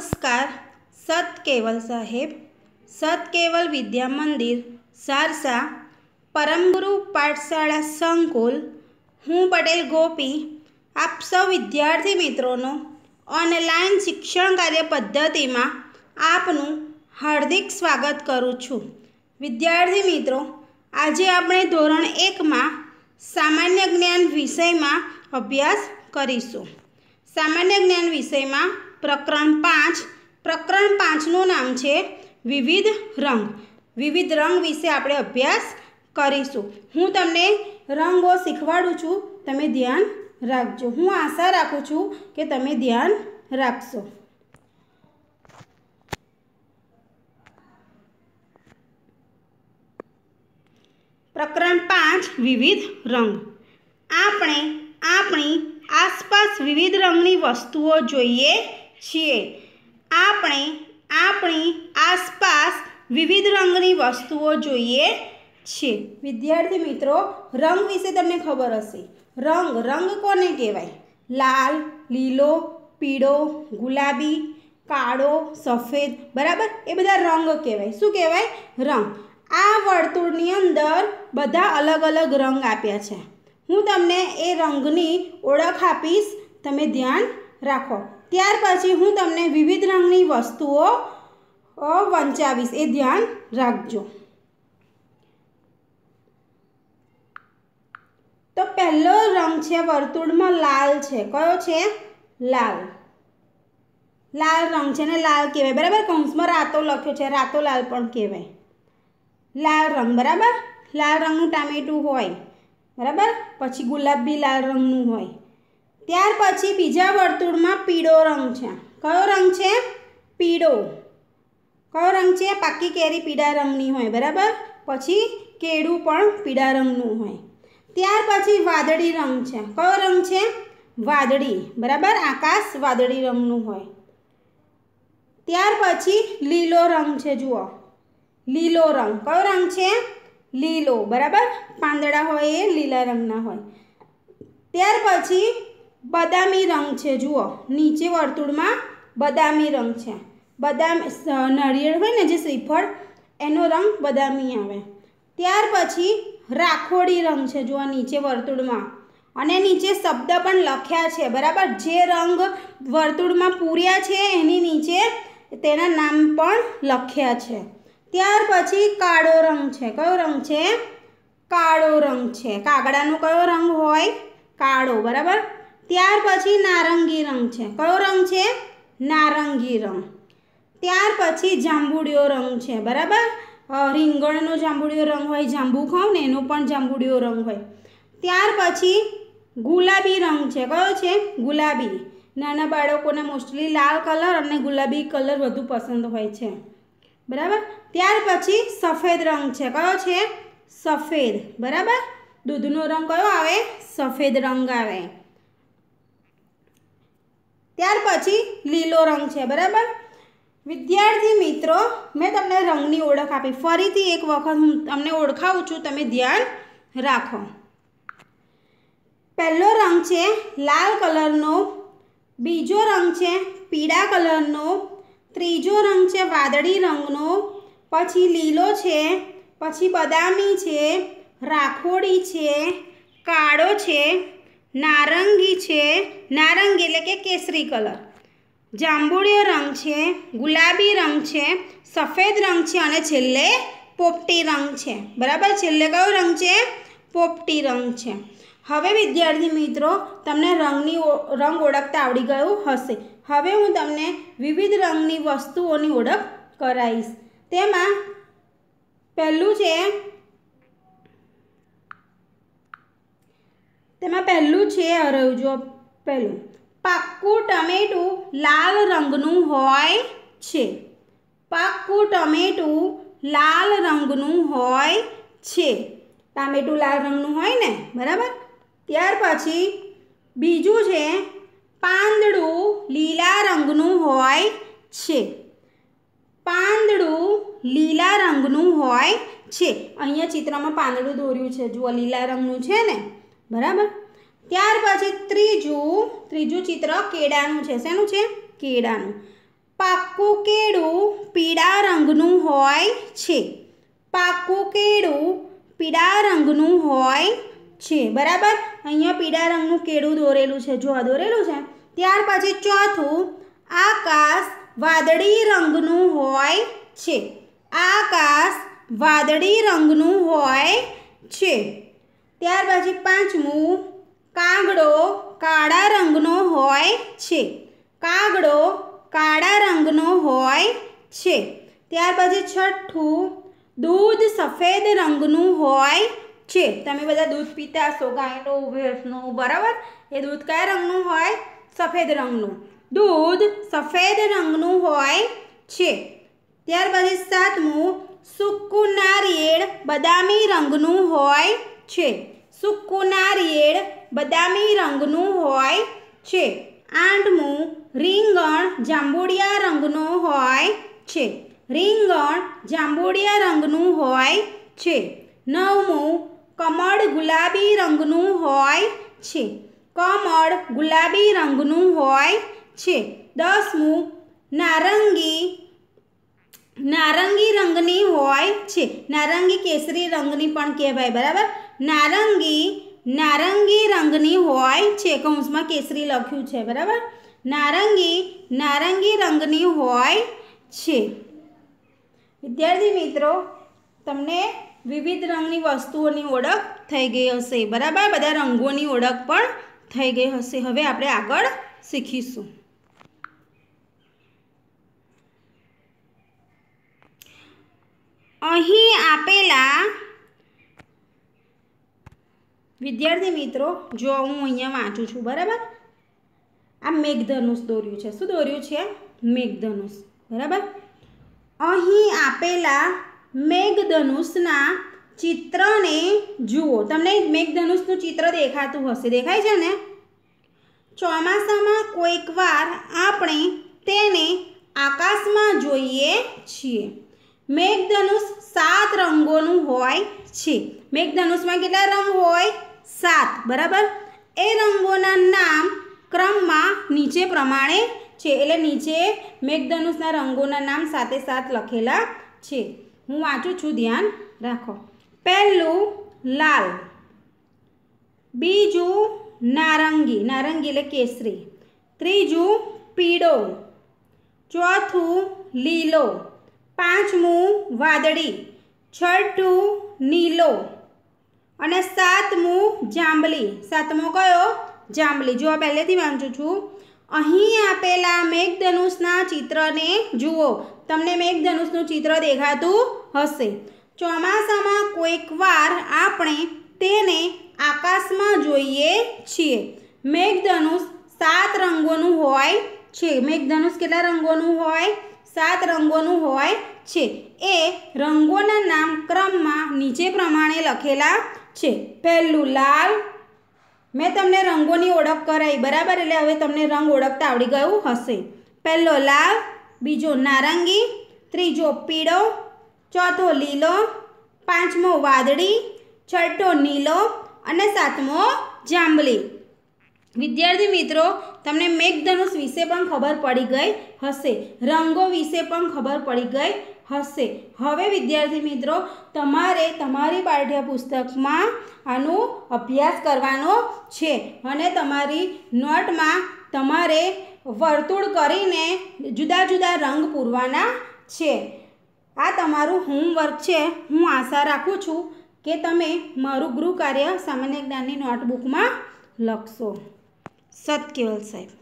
નમસ્કાર, સત કેવલ સાહેબ, સત કેવલ વિદ્યા મંદિર, સારસા, પરમગુરુ પાઠશાળા સંકુલ, હું પટેલ ગોપી, આપ સૌ વિદ્યાર્થી મિત્રોનો ઓનલાઈન શિક્ષણ કાર્ય પદ્ધતિમાં આપનું હાર્દિક સ્વાગત કરું છું. વિદ્યાર્થી મિત્રો, આજે આપણે ધોરણ એકમાં સામાન્ય જ્ઞાન વિષયમાં અભ્યાસ કરીશું. સામાન્ય જ્ઞાન વિષયમાં પ્રકરણ પાંચ. પ્રકરણ પાંચનું નામ છે વિવિધ રંગ. વિવિધ રંગ વિશે આપણે અભ્યાસ કરીશું. હું તમને રંગો શીખવાડું છું. તમે ધ્યાન રાખજો. હું આશા રાખું છું કે તમે ધ્યાન રાખશો. પ્રકરણ પાંચ, વિવિધ રંગ. આપણે આપણી આસપાસ વિવિધ રંગની વસ્તુઓ જોઈએ છીએ. આપણે આપણી આસપાસ વિવિધ રંગની વસ્તુઓ જોઈએ છીએ. વિદ્યાર્થી મિત્રો, રંગ વિશે તમને ખબર હશે. રંગ રંગ કોને કહેવાય? લાલ, લીલો, પીળો, ગુલાબી, કાળો, સફેદ, બરાબર? એ બધા રંગ કહેવાય. શું કહેવાય? રંગ. આ વર્તુળની અંદર બધા અલગ અલગ રંગ આપ્યા છે. હું તમને એ રંગની ઓળખ આપીશ. તમે ધ્યાન રાખો. ત્યાર પછી હું તમને વિવિધ રંગની વસ્તુઓ વંચાવીશ. એ ધ્યાન રાખજો. તો પહેલો રંગ છે વર્તુળમાં લાલ છે. કયો છે? લાલ. લાલ રંગ છે ને લાલ કહેવાય. બરાબર? કૌંસમાં રાતો લખ્યો છે. રાતો લાલ પણ કહેવાય. લાલ રંગ, બરાબર? લાલ રંગનું ટામેટું હોય. બરાબર? પછી ગુલાબી લાલ રંગનું હોય. ત્યાર પછી બીજા વર્તુળમાં પીળો રંગ છે. કયો રંગ છે? પીળો. કયો રંગ છે? પાકી કેરી પીળા રંગની હોય, બરાબર? પછી કેળું પણ પીળા રંગનું હોય. ત્યાર પછી વાદળી રંગ છે. કયો રંગ છે? વાદળી, બરાબર? આકાશ વાદળી રંગનું હોય. ત્યાર પછી લીલો રંગ છે, જુઓ. લીલો રંગ. કયો રંગ છે? લીલો, બરાબર? પાંદડા હોય એ લીલા રંગના હોય. ત્યાર પછી બદામી રંગ છે, જુઓ. નીચે વર્તુળમાં બદામી રંગ છે. બદામ નળિયેળ હોય ને જે શ્રીફળ, એનો રંગ બદામી આવે. ત્યાર પછી રાખોડી રંગ છે, જુઓ, નીચે વર્તુળમાં. અને નીચે શબ્દ પણ લખ્યા છે, બરાબર? જે રંગ વર્તુળમાં પૂર્યા છે, એની નીચે તેના નામ પણ લખ્યા છે. ત્યાર પછી કાળો રંગ છે. કયો રંગ છે? કાળો રંગ છે. કાગડાનો કયો રંગ હોય? કાળો, બરાબર? ત્યાર પછી નારંગી રંગ છે. કયો રંગ છે? નારંગી રંગ. ત્યાર પછી જાંબુડિયો રંગ છે, બરાબર? રીંગણનો જાંબુડિયો રંગ હોય, જાંબુ ખાઉં ને એનો પણ જાંબુડિયો રંગ હોય. ત્યાર પછી ગુલાબી રંગ છે, કયો છે? ગુલાબી. નાના બાળકોને મોસ્ટલી લાલ કલર અને ગુલાબી કલર વધુ પસંદ હોય છે. બરાબર? ત્યાર પછી સફેદ રંગ છે, કયો છે? સફેદ. બરાબર? દૂધનો રંગ કયો આવે? સફેદ રંગ આવે. ત્યાર પછી લીલો રંગ છે, બરાબર? વિદ્યાર્થી મિત્રો, મેં તમને રંગની ઓળખ આપી. ફરીથી એક વખત હું તમને ઓળખાવું છું, તમે ધ્યાન રાખો. પહેલો રંગ છે લાલ કલરનો, બીજો રંગ છે પીળા કલરનો, ત્રીજો રંગ છે વાદળી રંગનો, પછી લીલો છે, પછી બદામી છે, રાખોડી છે, કાળો છે નારંગી છે, નારંગી એટલે કે કેસરી કલર. જાંબુડિયો રંગ છે, ગુલાબી રંગ છે, સફેદ રંગ છે અને છેલ્લે પોપટી રંગ છે. બરાબર? છેલ્લે કયો રંગ છે? પોપટી રંગ છે. હવે વિદ્યાર્થી મિત્રો, તમને રંગની રંગ ઓળખતા આવડી ગયું હશે. હવે હું તમને વિવિધ રંગની વસ્તુઓની ઓળખ કરાવીશ. તેમાં પહેલું છે તેમાં પહેલું છે અરવજો પહેલું. પાક્કું ટમેટું લાલ રંગનું હોય છે. પાક્કું ટમેટું લાલ રંગનું હોય છે. ટામેટું લાલ રંગનું હોય ને? બરાબર? ત્યાર પછી બીજું છે પાંદડું લીલા રંગનું હોય છે. પાંદડું લીલા રંગનું હોય છે. અહીંયા ચિત્રમાં પાંદડું દોર્યું છે. જુઓ, લીલા રંગનું છે ને? બરાબર? ત્યાર પછી ત્રીજું ત્રીજું ચિત્ર કેળાનું છે. શેનું છે? કેળાનું. પાકું કેળું પીળા રંગનું હોય છે. પાકું કેળું પીળા રંગનું હોય છે. બરાબર? અહીંયા પીળા રંગનું કેળું દોરેલું છે. જો આ દોરેલું છે, ત્યાર પછી ચોથું, આકાશ વાદળી રંગનું હોય છે. આકાશ વાદળી રંગનું હોય છે. ત્યાર પછી પાંચમું, કાગડો કાળા રંગનો હોય છે. કાગડો કાળા રંગનો હોય છે. ત્યાર પછી છઠ્ઠું, દૂધ સફેદ રંગનું હોય છે. તમે બધા દૂધ પીતા હશો, ગાયનું, ભેંસનું, બરાબર? એ દૂધ કયા રંગનું હોય? સફેદ રંગનું. દૂધ સફેદ રંગનું હોય છે. ત્યાર પછી સાતમું, સૂકું નારિયેળ બદામી રંગનું હોય છે. સૂકું નારિયેળ બદામી રંગનું હોય છે. આઠમું રીંગણ જાંબુડિયા રંગનું હોય છે. રીંગણ જાંબુડિયા રંગનું હોય છે. નવમું કમળ ગુલાબી રંગનું હોય છે. કમળ ગુલાબી રંગનું હોય છે. દસમું નારંગી નારંગી રંગની હોય છે. નારંગી કેસરી રંગની પણ કહેવાય, બરાબર? નારંગી નારંગી રંગની હોય છે કૌંસમાં કેસરી લખ્યું છે, બરાબર? નારંગી નારંગી રંગની હોય છે. વિદ્યાર્થી મિત્રો, તમને વિવિધ રંગની વસ્તુઓની ઓળખ થઈ ગઈ હશે, બરાબર? બધા રંગોની ઓળખ પણ થઈ ગઈ હશે. હવે આપણે આગળ શીખીશું. અહીં આપેલા વિદ્યાર્થી મિત્રો, જો હું અહીંયા વાંચું છું, બરાબર? આ મેઘધનુષ દોર્યું છે. શું દોર્યું છે? મેઘધનુષ. બરાબર? અહીં આપેલા મેઘધનુષના ચિત્રને જુઓ. તમને મેઘધનુષનું ચિત્ર દેખાતું હશે. દેખાય છે ને? ચોમાસામાં કોઈક વાર આપણે તેને આકાશમાં જોઈએ છીએ. મેઘધનુષ સાત રંગોનું હોય છે. મેઘધનુષમાં કેટલા રંગ હોય? સાત, બરાબર? એ રંગોના નામ ક્રમમાં નીચે પ્રમાણે છે. એટલે નીચે મેઘધનુષના રંગોના નામ સાથે સાત લખેલા છે. હું વાંચું છું, ધ્યાન રાખો. પહેલું, લાલ. બીજું, નારંગી. નારંગી એટલે કેસરી. ત્રીજું, પીળો. ચોથું, લીલો. પાંચમું, વાદળી. છઠ્ઠું, નીલો. અને સાતમું જાંબલી. સાતમો કયો? જાંબલી. જો પહેલેથી વાંચું છું. અહીં આપેલા મેઘધનુષના ચિત્રને જુઓ. તમને મેઘધનુષનું ચિત્ર દેખાતું હશે. ચોમાસામાં કોઈક વાર આપણે તેને આકાશમાં જોઈએ છીએ. મેઘધનુષ સાત રંગોનું હોય છે. મેઘધનુષ કેટલા રંગોનું હોય? સાત રંગોનું હોય છે. એ રંગોના નામ ક્રમમાં નીચે પ્રમાણે લખેલા છે. પહેલું લાલ. મેં તમને રંગોની ઓળખ કરાવી બરાબર? એટલે હવે તમને રંગ ઓળખતા આવડી ગયું હશે. પહેલો લાલ, બીજો નારંગી, ત્રીજો પીળો, ચોથો લીલો, પાંચમો વાદળી, છઠ્ઠો નીલો અને સાતમો જાંબલી. વિદ્યાર્થી મિત્રો, તમને મેઘધનુષ વિશે પણ ખબર પડી ગઈ હશે. રંગો વિશે પણ ખબર પડી ગઈ હશે. હવે વિદ્યાર્થી મિત્રો, તમારે તમારી પાઠ્યપુસ્તકમાં આનો અભ્યાસ કરવાનો છે અને તમારી નોટમાં તમારે વર્તુળ કરીને જુદા જુદા રંગ પૂરવાના છે. આ તમારું હોમવર્ક છે. હું આશા રાખું છું કે તમે મારું ગૃહ કાર્ય સામાન્ય જ્ઞાનની નોટબુકમાં લખશો. સત કેવલ સાહેબ.